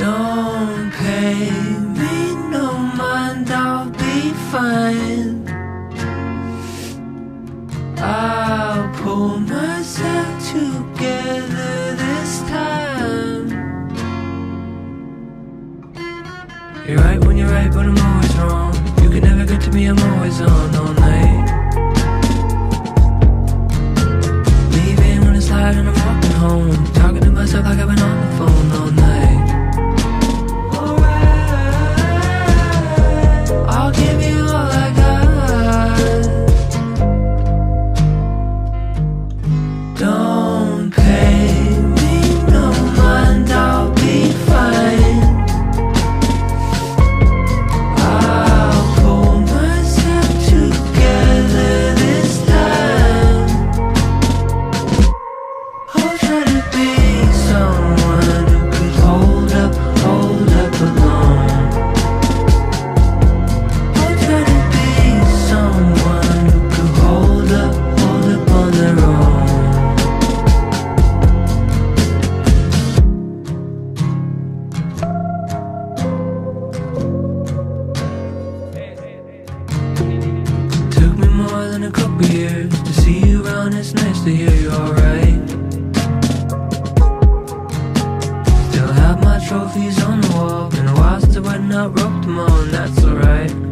Don't pay me no mind, I'll be fine. I'll pull myself together this time. You're right when you're right, but I'm always wrong. You can never get to me, I'm always on all night. Trophies on the wall. Been a while since I went roped them all, and that's alright.